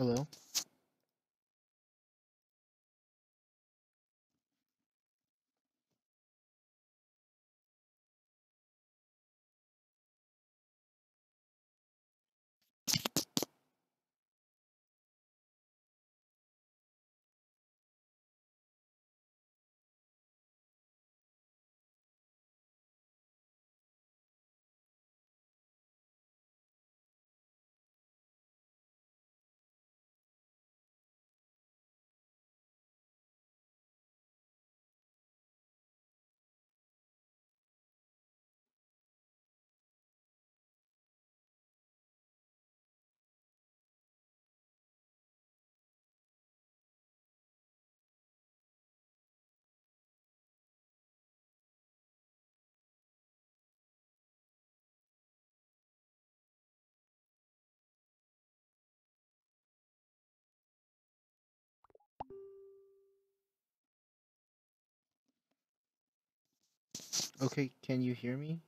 Hello? Okay, can you hear me?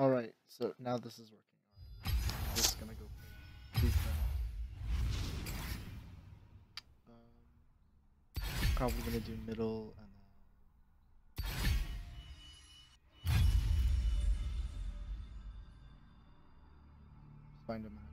Alright, so now this is working. Probably gonna do middle and then find match.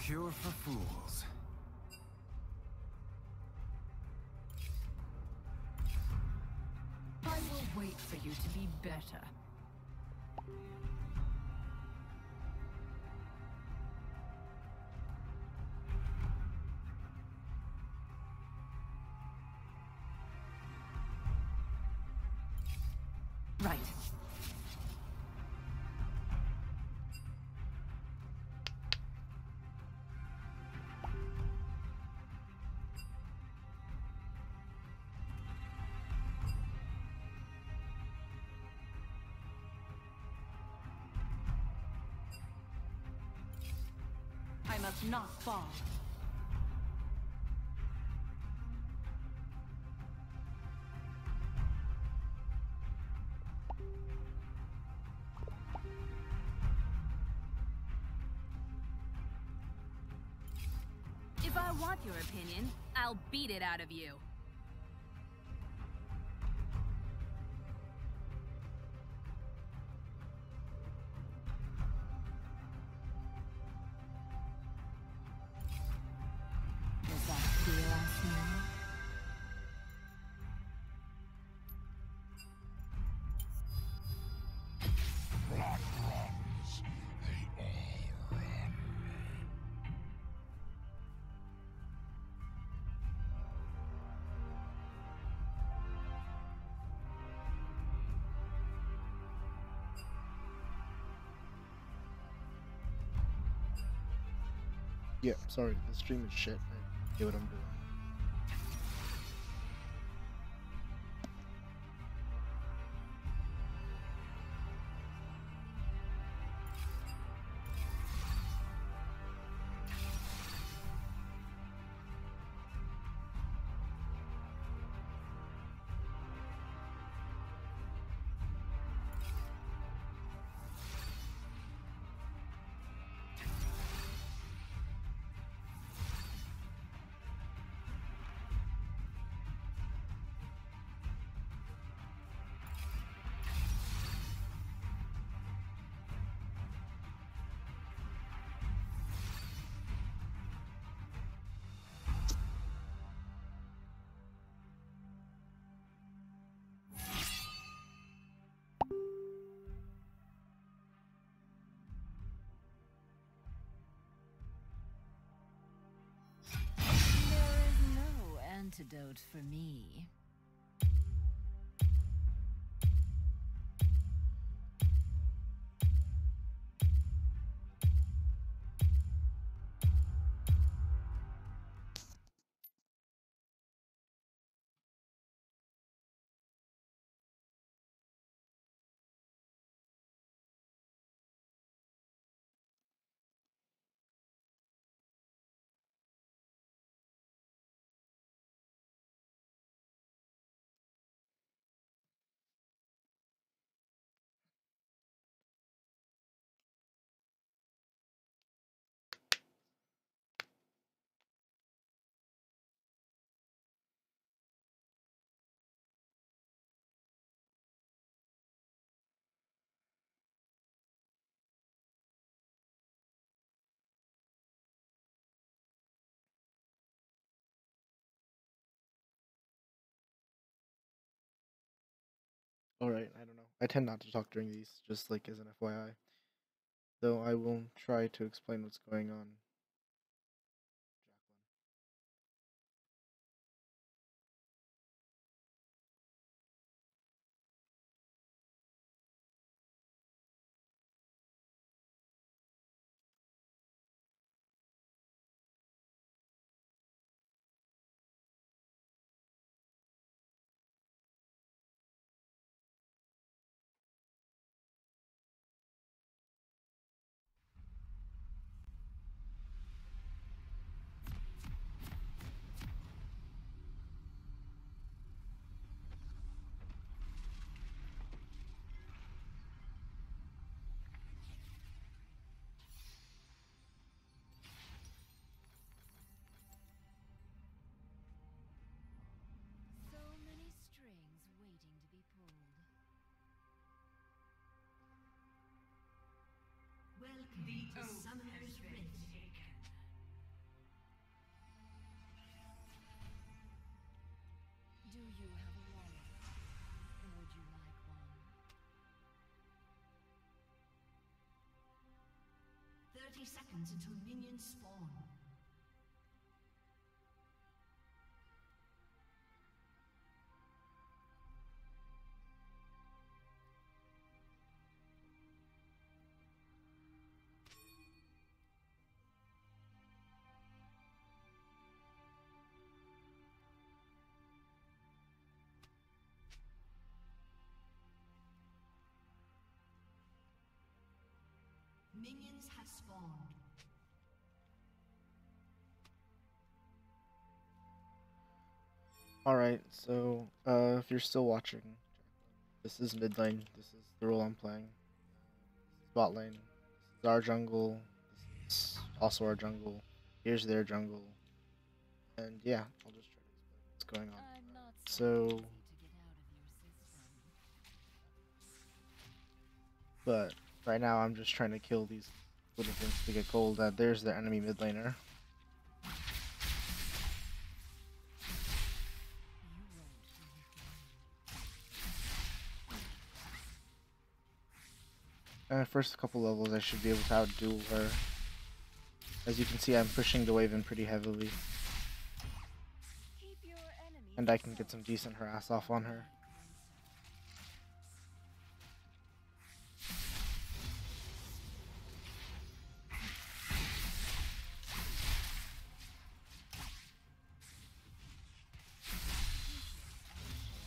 Cure for fools. I will wait for you to be better. Must not fall. If I want your opinion, I'll beat it out of you. Yeah, sorry, the stream is shit. I get what I'm doing. Antidote for me. Alright, I don't know. I tend not to talk during these, just like as an FYI. Though I will try to explain what's going on. The oath has been rift. taken. Do you have a wallet? Or would you like one? Thirty seconds until minions spawn. Minions have spawned. Alright, so uh, if you're still watching, this is mid lane. This is the role I'm playing. Bot lane. This is our jungle. This is also our jungle. Here's their jungle. And yeah, I'll just try to explain what's going on. So- easy to get out of your system. But right now I'm just trying to kill these little things to get gold. Uh, there's the enemy mid laner. You won't be Uh, first couple levels I should be able to outduel her. As you can see I'm pushing the wave in pretty heavily. Keep your enemies And I can get some decent harass off on her.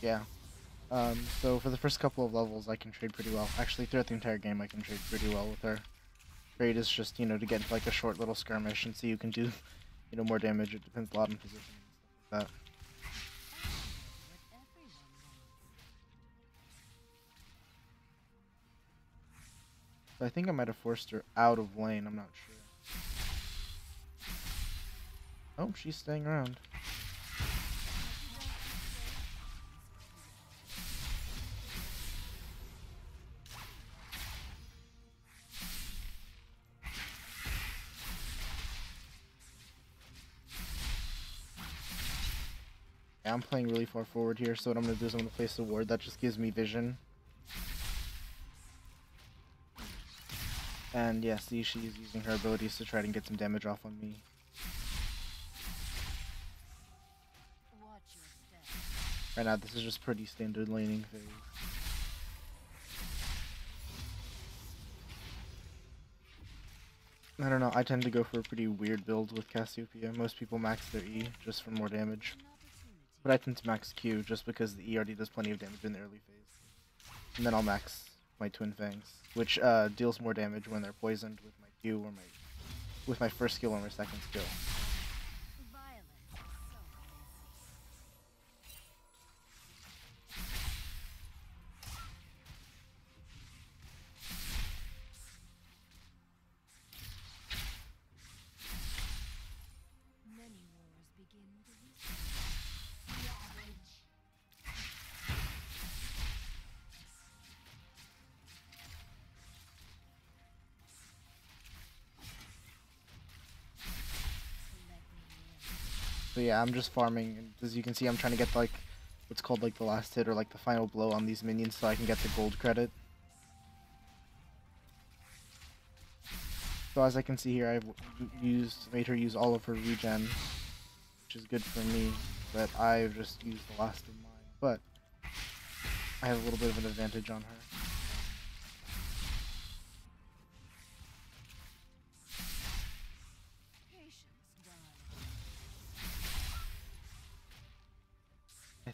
Yeah. Um, so for the first couple of levels I can trade pretty well. Actually throughout the entire game I can trade pretty well with her. Trade is just, you know, to get into like a short little skirmish and see who can do, you know, more damage. It depends a lot on position and stuff like that. wants. I think I might have forced her out of lane, I'm not sure. Oh, she's staying around. I'm playing really far forward here, so what I'm gonna do is I'm gonna place a ward that just gives me vision. And yeah, see, she's using her abilities to try and get some damage off on me. Right now, this is just pretty standard laning phase. I don't know, I tend to go for a pretty weird build with Cassiopeia. Most people max their E just for more damage. But I tend to max Q just because the E already does plenty of damage in the early phase. And then I'll max my Twin Fangs, which uh, deals more damage when they're poisoned with my Q or my with my first skill or my second skill. Yeah, I'm just farming, as you can see, I'm trying to get like what's called like the last hit or like the final blow on these minions, so I can get the gold credit. So as I can see here, I've used made her use all of her regen, which is good for me. But I've just used the last of mine. But I have a little bit of an advantage on her.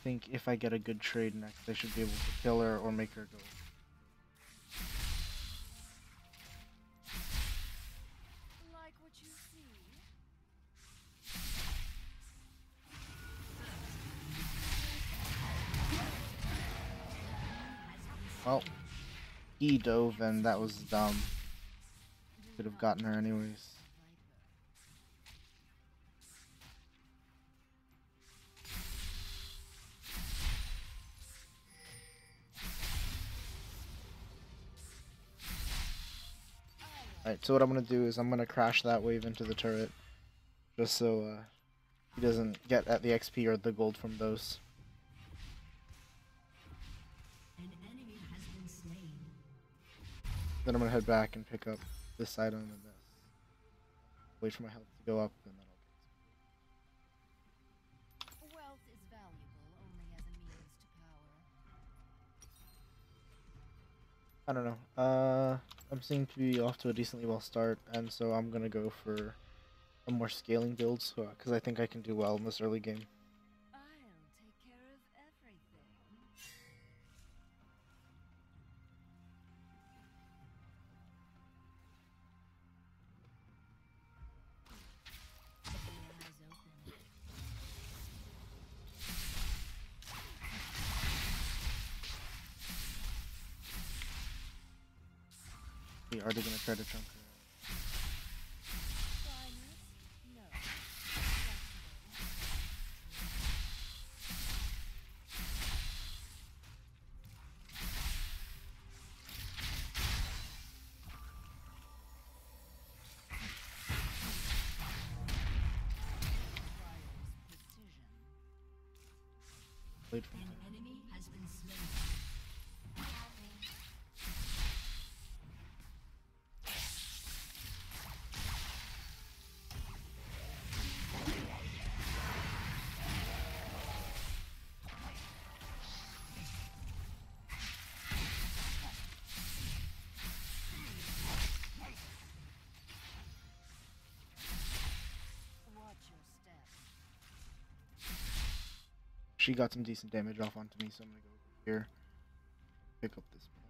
Think if I get a good trade next, I should be able to kill her or make her go. Like what you see? Well, he dove and that was dumb. Could have gotten her anyways. Alright, so what I'm gonna do is I'm gonna crash that wave into the turret. Just so uh, he doesn't get at the XP or the gold from those. An enemy has been slain. Then I'm gonna head back and pick up this item and this. wait for my health to go up, and then I'll. Wealth is valuable only as a means to power. I don't know. Uh, I'm seeming to be off to a decently well start, and so I'm gonna go for a more scaling build, so because I think I can do well in this early game. We they gonna try to chunk her. She got some decent damage off onto me, so I'm gonna go over here. Pick up this point.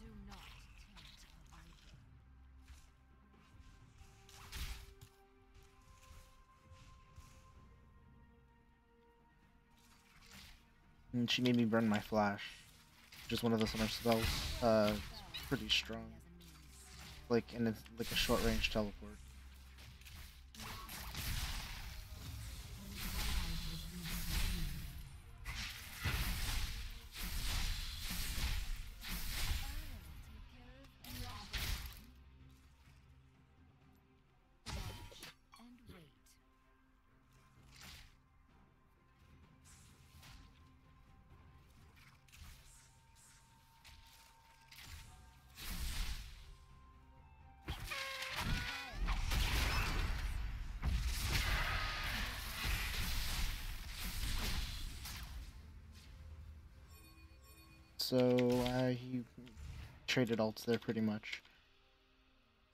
Do not tempt a viper. And she made me burn my flash. Just one of the summoner spells. Uh, it's pretty strong. As a means to power. Like, and it's like a short range teleport. So, uh, he traded ults there pretty much.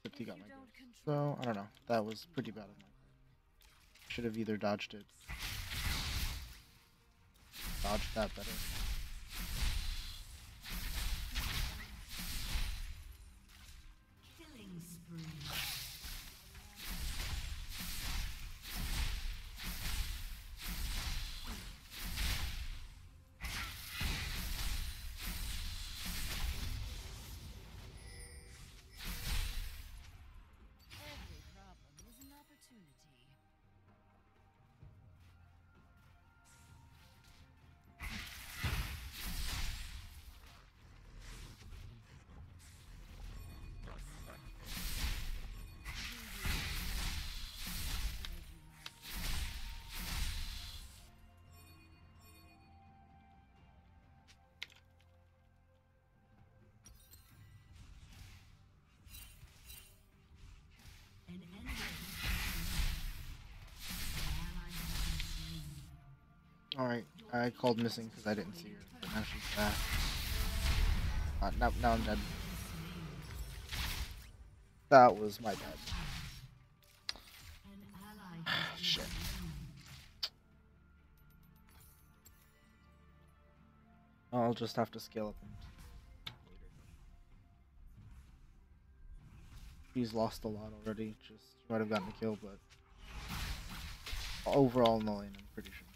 Except he got my ghost. So, I don't know. That was pretty bad of my. Should have either dodged it. Dodged that better. Alright, I called missing because I didn't see her, but now she's back. Uh, now, now I'm dead. That was my bad. Shit. I'll just have to scale up. She's lost a lot already. Just she might have gotten a kill, but overall lane, I'm pretty sure.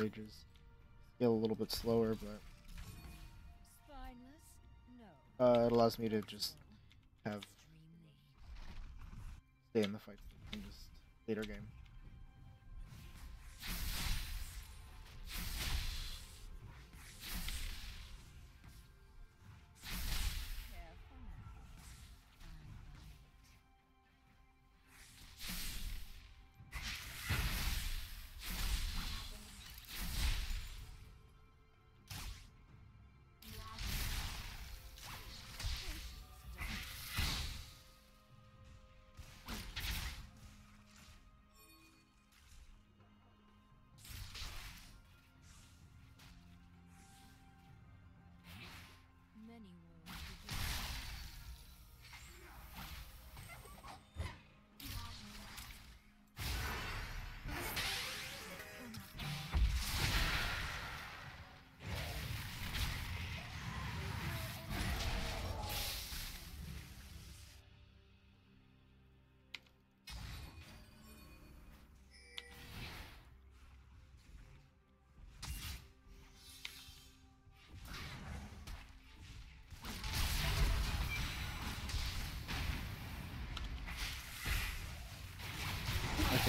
A lot of ages. Scale a little bit slower, but uh, it allows me to just have stay in the fight and just later game.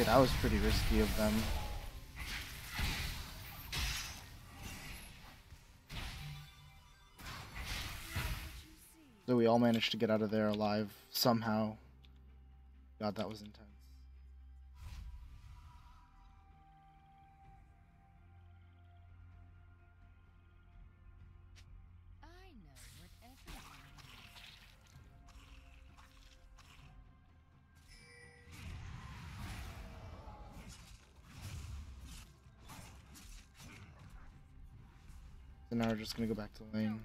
Okay, that was pretty risky of them. So we all managed to get out of there alive somehow. God, that was intense. Now we're just gonna go back to lane.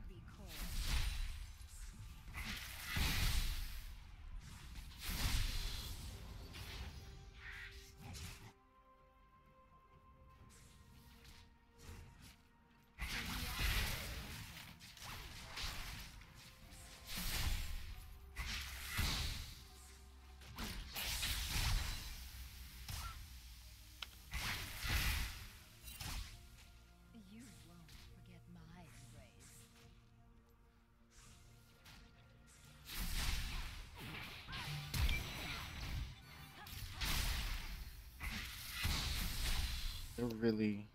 They're really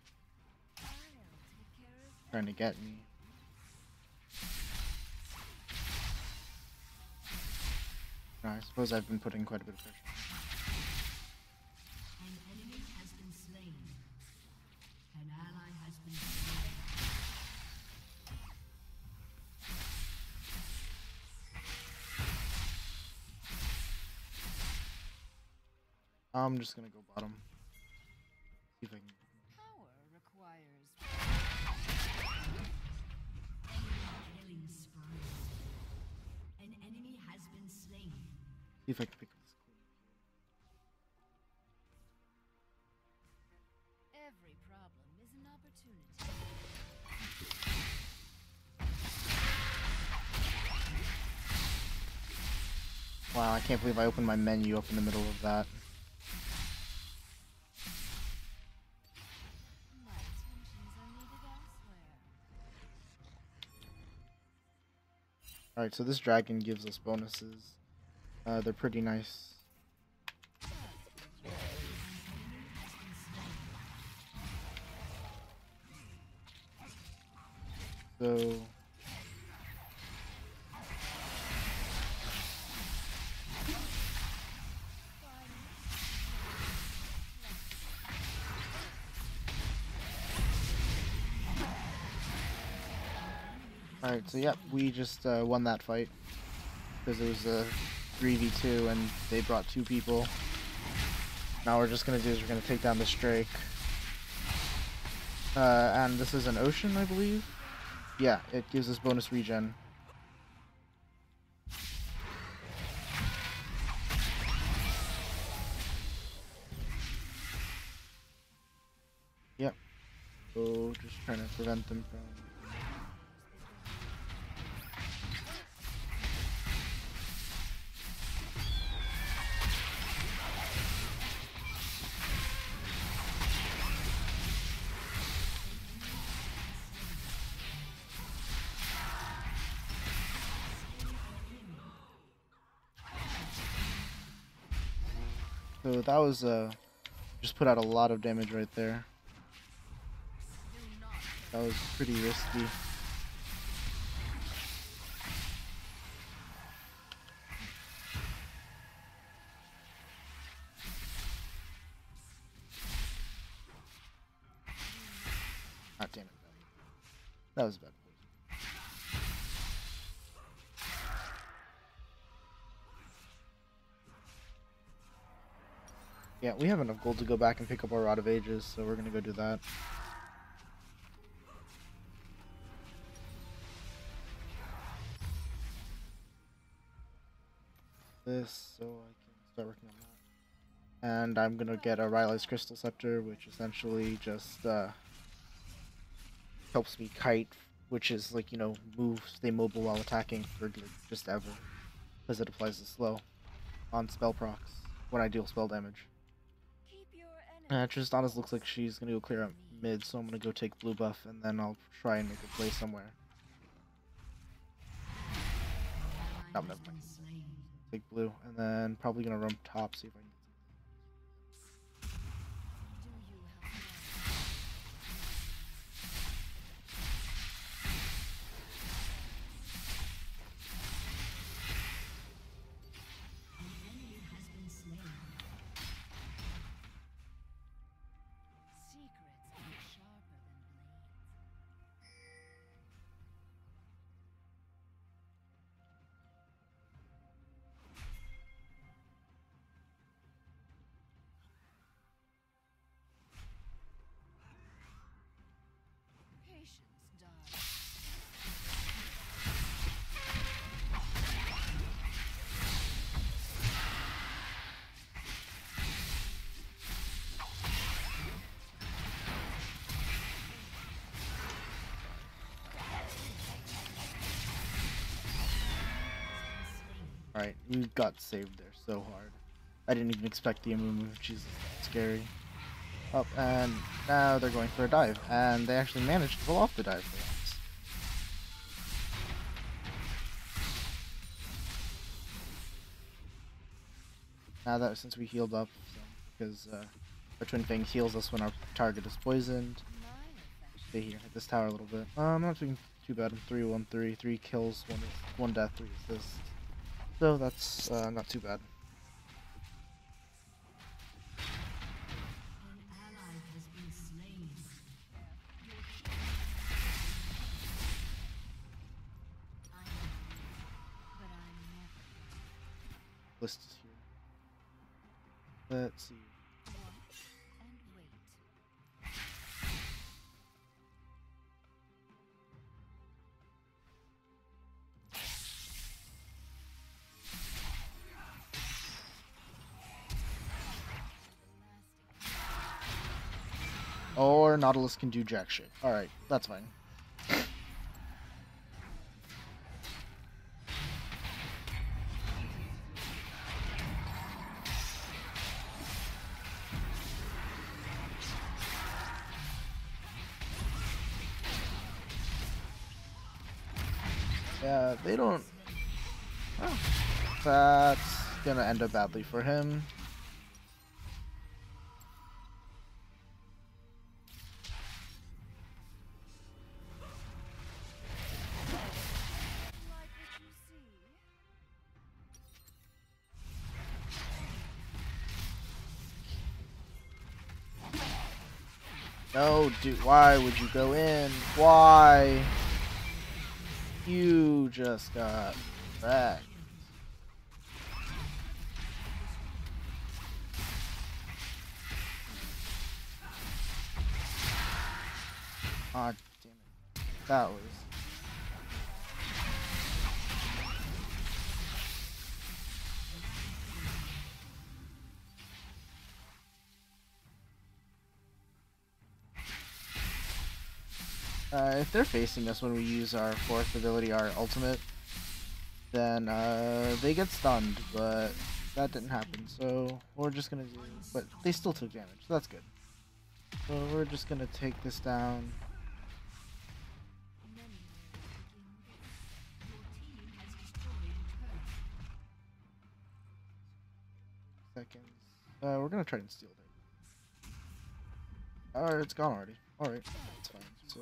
I'll take care of trying to get me. No, I suppose I've been putting quite a bit of pressure. An enemy has been slain. An ally has been slain. I'm just gonna go bottom. See if I can. Can't believe I opened my menu up in the middle of that. Alright, so this dragon gives us bonuses. Uh, they're pretty nice. So... Alright, so yep, we just uh, won that fight. Because it was a 3v2 and they brought two people. Now we're just gonna do is we're gonna take down this Drake. Uh, and this is an ocean, I believe? Yeah, it gives us bonus regen. Yep. So just trying to prevent them from That was uh just put out a lot of damage right there. That was pretty risky. Ah damn it. That was bad. We have enough gold to go back and pick up our Rod of Ages, so we're gonna go do that. This, so I can start working on that. And I'm gonna get a Rylai's Crystal Scepter, which essentially just uh, helps me kite, which is like, you know, move, stay mobile while attacking for like, just ever. Because it applies to slow on spell procs when I deal spell damage. Uh, energy. Tristana's looks like she's gonna go clear up mid, so I'm gonna go take blue buff and then I'll try and make a play somewhere. Never mind. Take blue, and then probably gonna run top, see if I can we got saved there so hard. I didn't even expect the Amumu. Jesus, that's scary. Up, and now they're going for a dive. And they actually managed to pull off the dive. Now that since we healed up, some, because uh, our Twin Fang heals us when our target is poisoned. Stay here, hit this tower a little bit. Uh, I'm not doing too bad. I'm 3 1 3, 3 kills, 1, one death, 3 assists. So that's uh, not too bad. List is here. Let's see. Nautilus can do jack shit. Alright, that's fine. Yeah, they don't. Oh, that's gonna end up badly for him. Why would you go in? Why? You just got wrecked. Ah, damn it. That was. Uh, if they're facing us when we use our fourth ability, our ultimate, then uh, they get stunned, but that didn't happen, so we're just gonna do. But they still took damage, so that's good. So we're just gonna take this down. Seconds. Uh, we're gonna try and steal it. Alright, it's gone already. Alright, that's fine. So.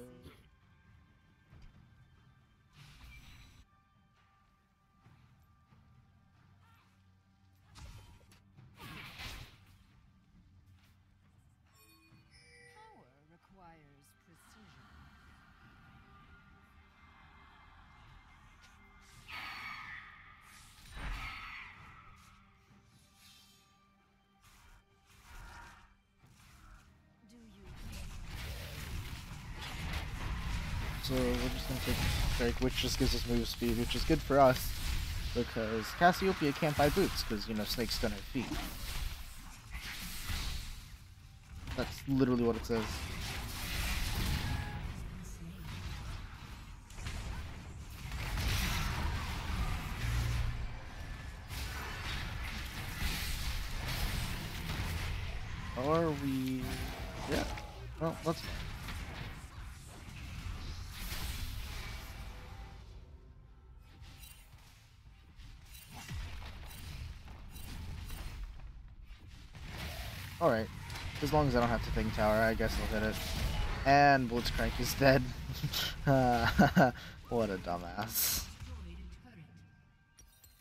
Which just gives us move speed, which is good for us because Cassiopeia can't buy boots because you know snakes don't have feet. That's literally what it says. Or we, yeah. Well, that's As long as I don't have to think tower, I guess I'll hit it. And Blitzcrank is dead. what a dumbass.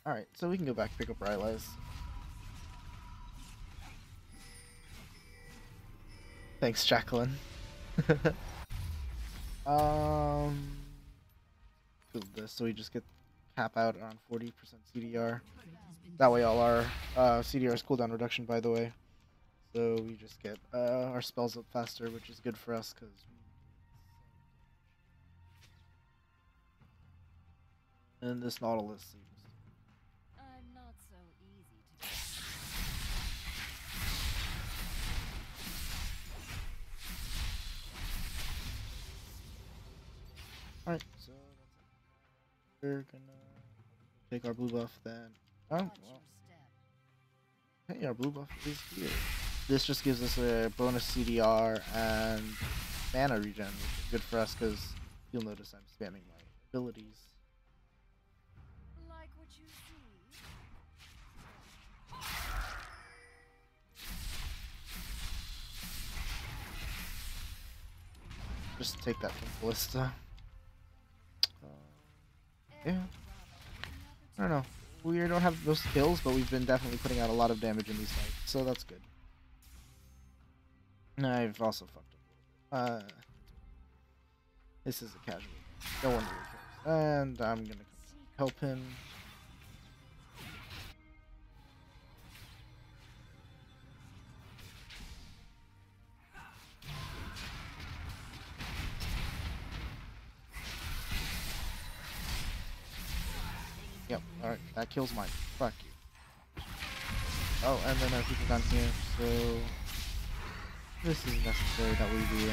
Alright, so we can go back pick up Rylai's. Thanks, Jacqueline. um, build this so we just get cap out on 40% CDR. That way, all our uh, CDR is cooldown reduction, by the way. So we just get uh, our spells up faster, which is good for us because. And this Nautilus seems. I'm not so easy to. Alright, so that's it. We're gonna take our blue buff, then Oh, well. Hey, our blue buff is here. This just gives us a bonus CDR and mana regen, which is good for us because you'll notice I'm spamming my abilities. Like what you see? Just take that from Kalista. Uh, yeah, I don't know. We don't have those kills, but we've been definitely putting out a lot of damage in these fights, so that's good. And I've also fucked up. Uh, this is a casual. No one really cares. And I'm gonna help him. Yep, alright, that kills mine. Fuck you. Oh, and then there are people down here, so... This is necessary that we do.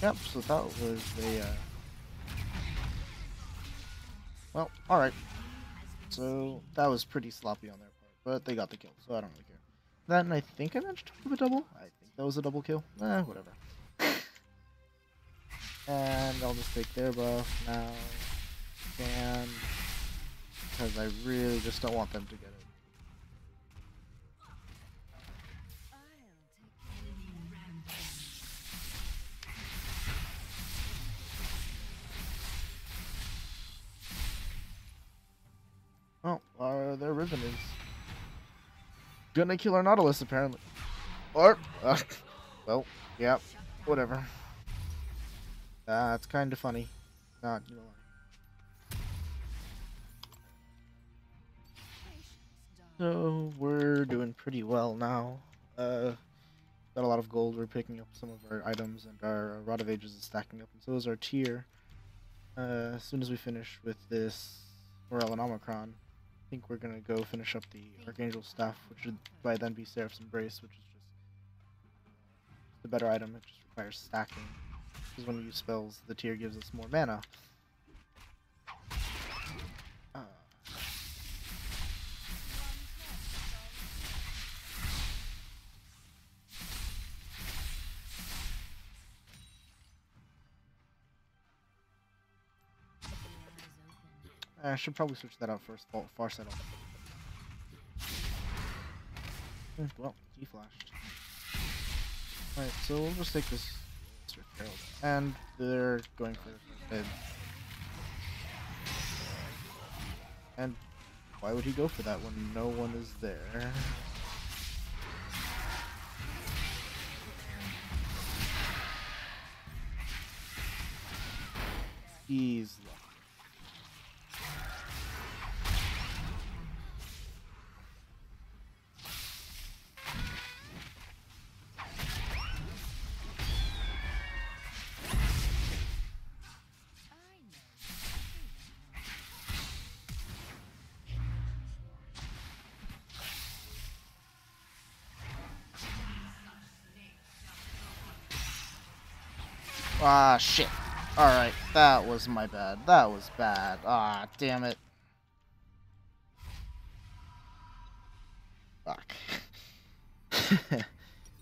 Yep, so that was the, uh... Well, alright. So, that was pretty sloppy on their part, but they got the kill, so I don't really care. And I think I managed to move a double? I think that was a double kill. Eh, whatever. And I'll just take their buff now. And... Because I really just don't want them to get it. Oh, uh, their Riven is gonna kill our Nautilus apparently. Or, uh, well, yeah, whatever. That's kind of funny. Not gonna lie. So we're doing pretty well now. Uh, got a lot of gold. We're picking up some of our items, and our uh, Rod of Ages is stacking up, and so is our Tear. Uh, as soon as we finish with this Morellonomicon, I think we're gonna go finish up the Archangel staff, which would by then be Seraph's Embrace, which is just the better item. It just requires stacking. Because when we use spells, the Tear gives us more mana. Uh, I should probably switch that out first. Far, settle. Hmm, Well, he flashed. Alright, so we'll just take this. And they're going for mid. And why would he go for that when no one is there? He's Ah, shit. Alright, that was my bad. That was bad. Ah, damn it. Fuck.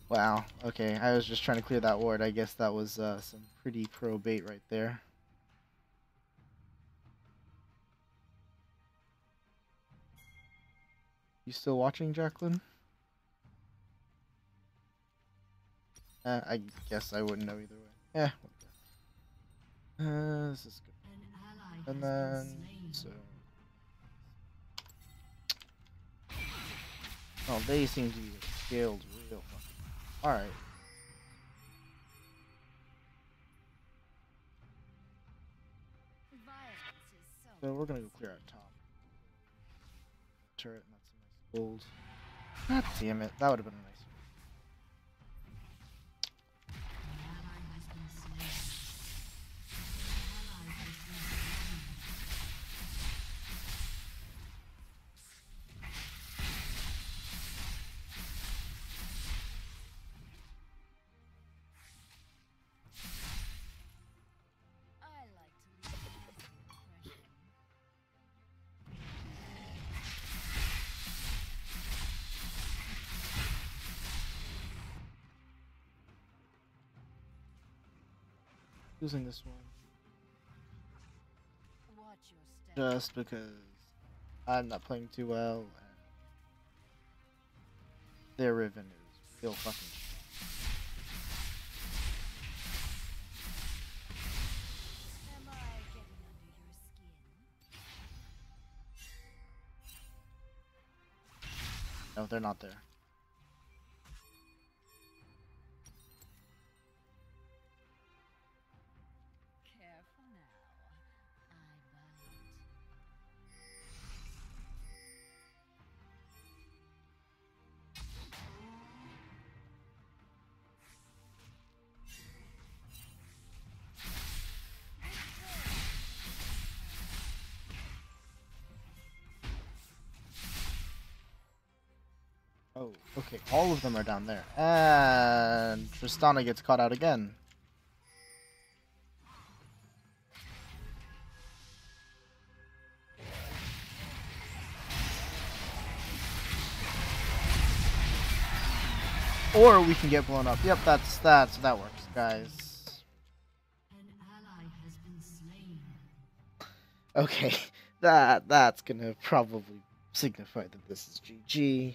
wow, okay. I was just trying to clear that ward. I guess that was uh, some pretty pro bait right there. You still watching, Jacqueline? Uh, I guess I wouldn't know either way. Yeah. Uh, this is good. And then, so. Oh, they seem to be scaled real fucking. Alright. So. We're gonna go clear out top. Turret, and that's some nice gold. God damn it, that would have been a nice. Losing this one Watch your step. just because I'm not playing too well and their Riven is real fucking strong. Am I getting under your skin? No, they're not there. All of them are down there. And Tristana gets caught out again. Or we can get blown up. Yep, that's that's that works, guys. Okay, that that's gonna probably signify that this is GG.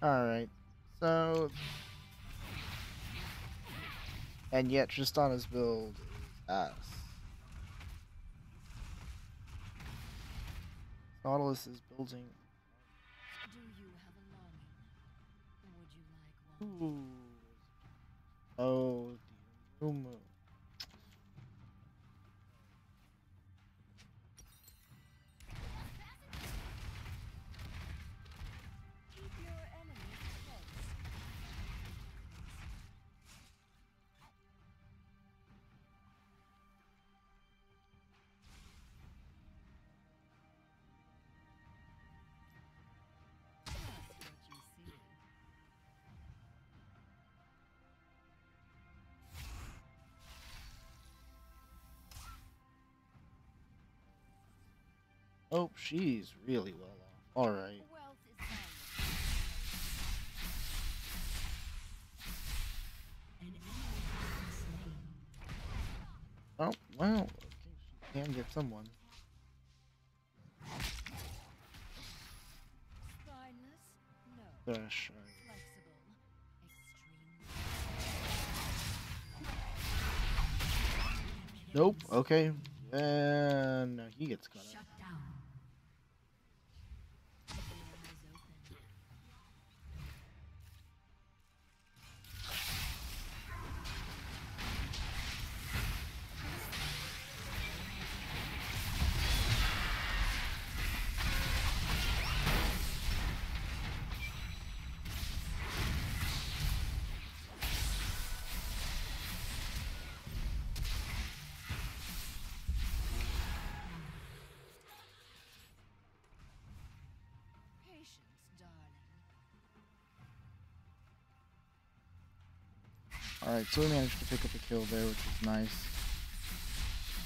Alright, so. And yet, Tristana's build is ass. Nautilus is building. Do you have a longing? Would you like one? Ooh. Oh, the Youmuu. Oh, she's really well off. Alright. Wealth is valuable. An enemy has been slain. Oh, well. Okay, she can get someone. Spineless? No. Thresh. alright. Flexible. Extremely. Nope. Okay. And now he gets caught Shut Alright, so we managed to pick up a kill there, which is nice.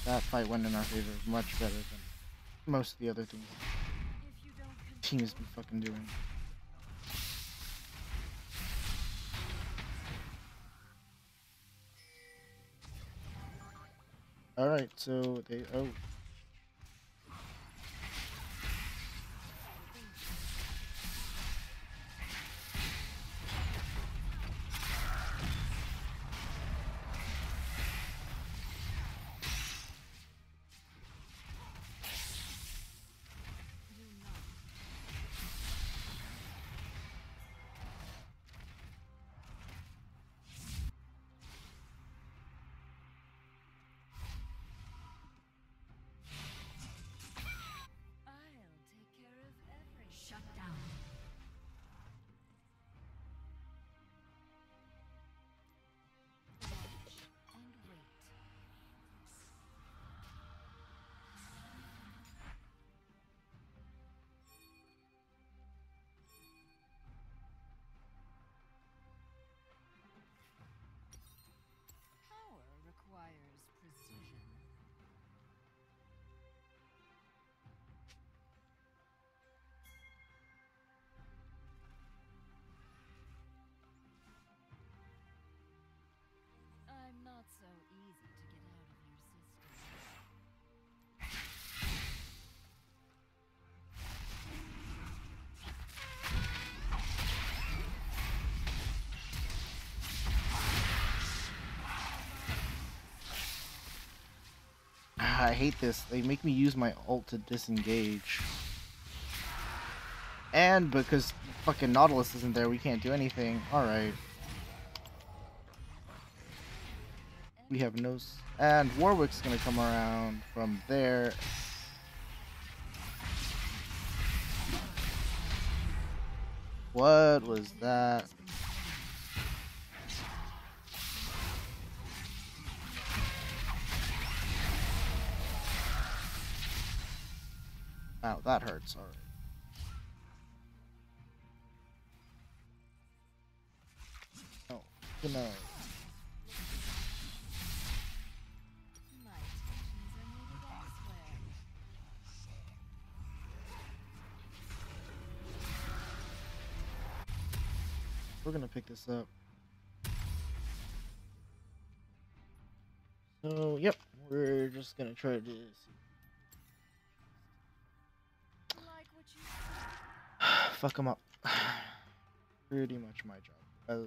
That fight went in our favor much better than most of the other things the team has been fucking doing. Alright, so they. Oh. I hate this. They make me use my ult to disengage. And because fucking Nautilus isn't there, we can't do anything. Alright. We have no... And Warwick's gonna come around from there. What was that? That hurts. Alright. Oh, no. We're gonna pick this up. So, yep, we're just gonna try to do this. Fuck them up. Pretty much my job. As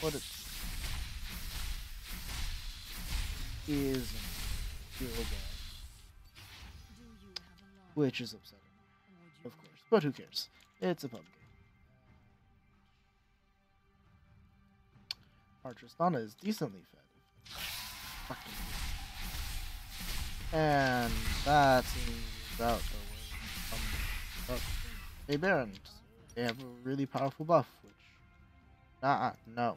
what it is which is upsetting, of course. But who cares? It's a pub game. Our Tristana is decently fed. Fucking. And that seems the way. Hey Baron, they have a really powerful buff, which Nah, no,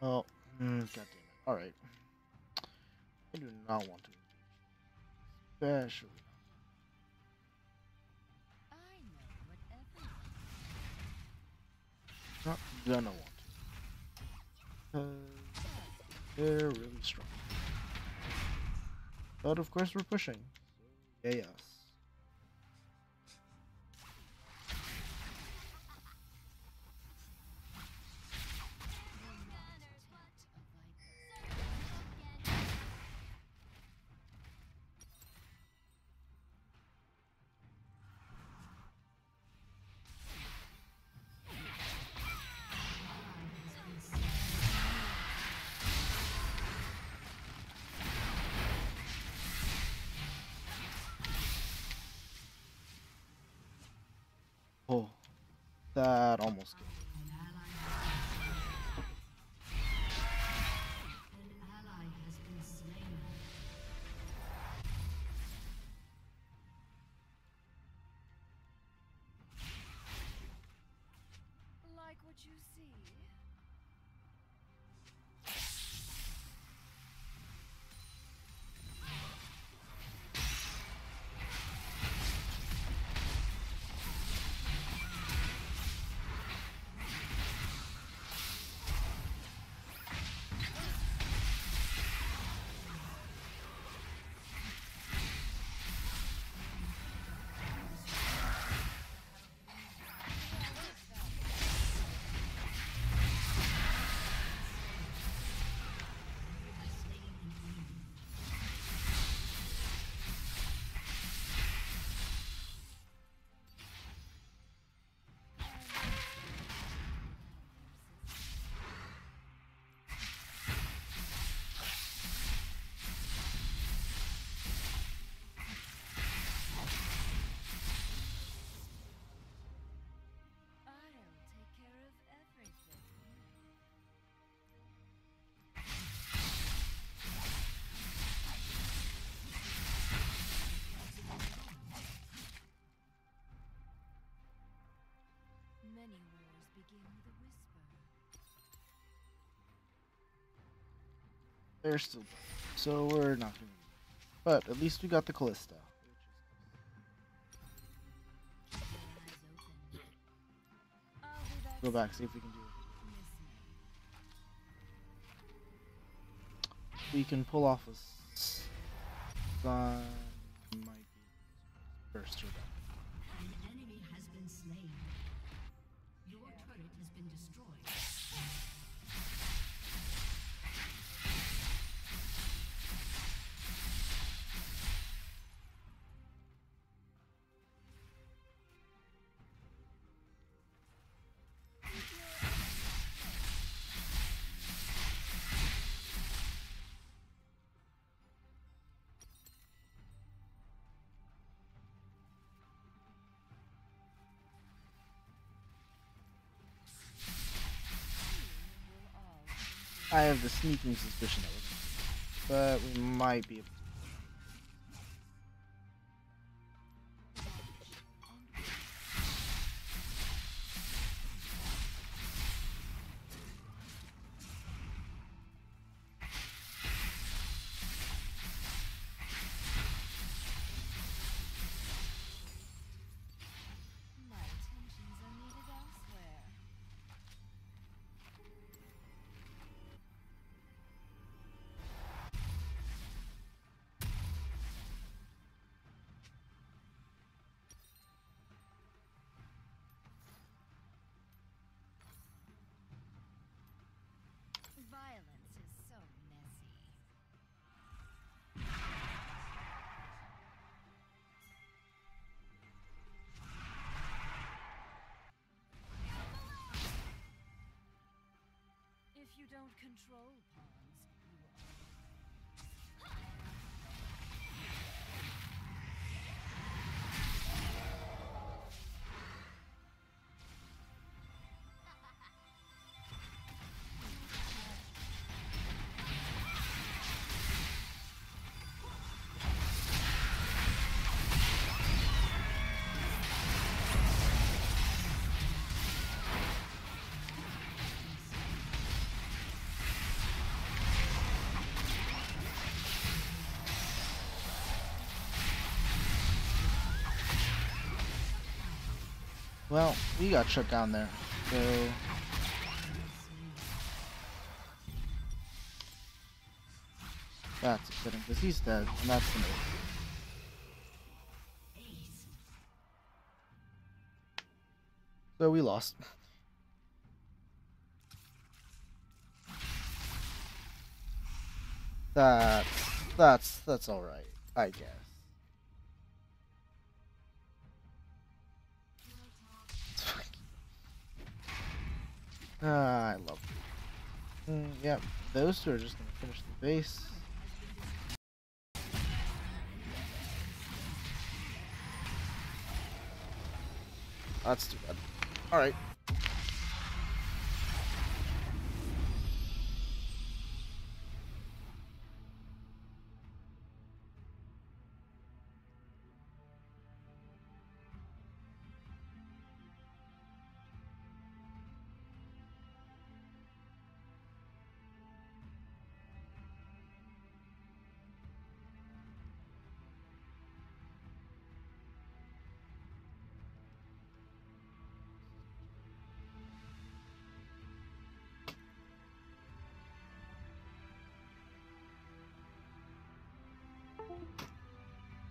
no. Mm, God damn it. Alright. I do not want to. Especially. I know what everyone Not gonna want to. Because they're really strong. But of course we're pushing. So, yeah, yes. They're still so we're not gonna. But at least we got the Kalista. Go back, see if we can do it. We can pull off a sun. Uh, I have the sneaking suspicion that we're but we might be able to. Control Well, we got shut down there, so that's upsetting because he's dead, and that's the move. So we lost. That's that's that's all right, I guess. Ah, I love. Mm, yep, those two are just gonna finish the base. That's too bad. All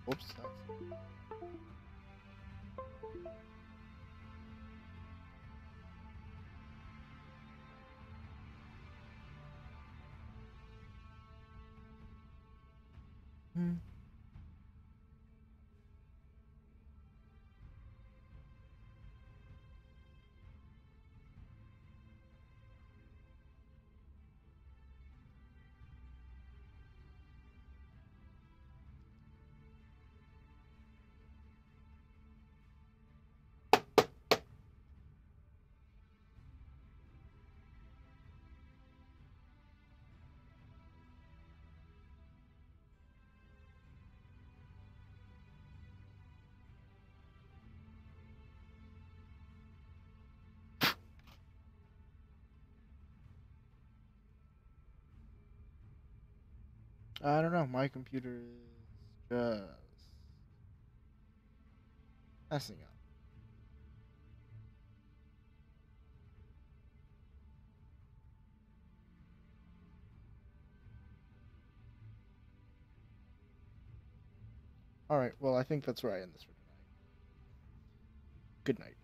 right. I don't know. My computer is just messing up. All right. Well, I think that's where I end this for tonight. Good night.